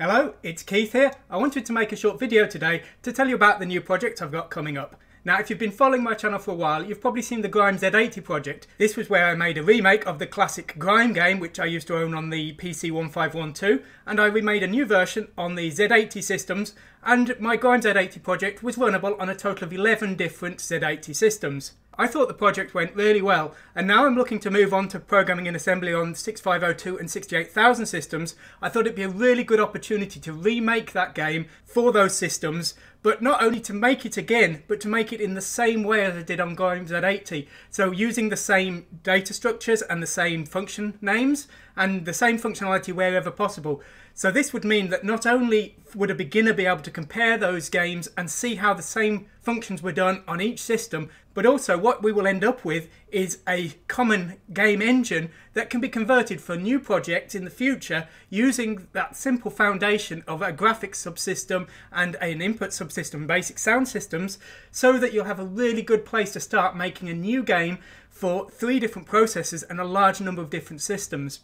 Hello, it's Keith here. I wanted to make a short video today to tell you about the new project I've got coming up. Now, if you've been following my channel for a while, you've probably seen the Grime Z80 project. This was where I made a remake of the classic Grime game, which I used to own on the PC1512, and I remade a new version on the Z80 systems, and my Grime Z80 project was runnable on a total of 11 different Z80 systems. I thought the project went really well, and now I'm looking to move on to programming in assembly on 6502 and 68000 systems. I thought it'd be a really good opportunity to remake that game for those systems, but not only to make it again, but to make it in the same way as I did on Grime Z80. So using the same data structures and the same function names and the same functionality wherever possible. So this would mean that not only would a beginner be able to compare those games and see how the same functions were done on each system, but also what we will end up with is a common game engine that can be converted for new projects in the future using that simple foundation of a graphics subsystem and an input subsystem, basic sound systems, so that you'll have a really good place to start making a new game for three different processors and a large number of different systems.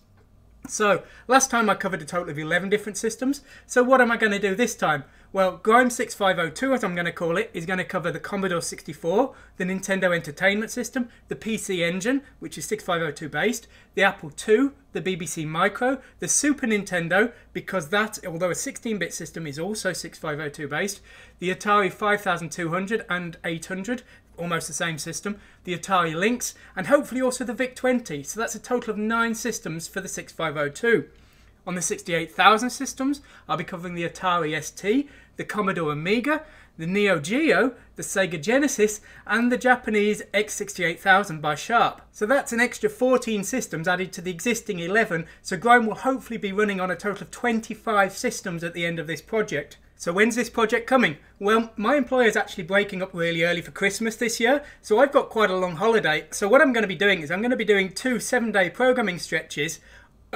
So, last time I covered a total of 11 different systems, so what am I going to do this time? Well, Grime 6502, as I'm going to call it, is going to cover the Commodore 64, the Nintendo Entertainment System, the PC Engine, which is 6502 based, the Apple II, the BBC Micro, the Super Nintendo, because that, although a 16-bit system, is also 6502 based, the Atari 5200 and 800, almost the same system, the Atari Lynx, and hopefully also the VIC-20. So that's a total of nine systems for the 6502. On the 68000 systems, I'll be covering the Atari ST, the Commodore Amiga, the Neo Geo, the Sega Genesis, and the Japanese X68000 by Sharp. So that's an extra 14 systems added to the existing 11, so Grime will hopefully be running on a total of 25 systems at the end of this project. So when's this project coming? Well, my employer is actually breaking up really early for Christmas this year, so I've got quite a long holiday. So what I'm going to be doing is I'm going to be doing two seven-day programming stretches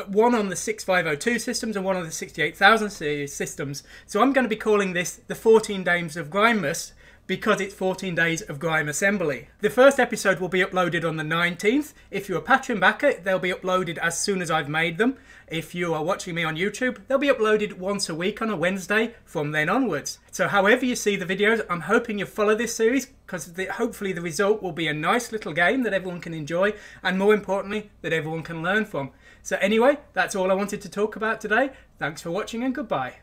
one on the 6502 systems and one on the 68000 series systems. So I'm going to be calling this the 14 Days of GrimeMass because it's 14 days of Grime assembly. The first episode will be uploaded on the 19th. If you're a Patreon backer, they'll be uploaded as soon as I've made them. If you are watching me on YouTube, they'll be uploaded once a week on a Wednesday from then onwards. So however you see the videos, I'm hoping you follow this series because hopefully the result will be a nice little game that everyone can enjoy and more importantly, that everyone can learn from. So anyway, that's all I wanted to talk about today. Thanks for watching and goodbye.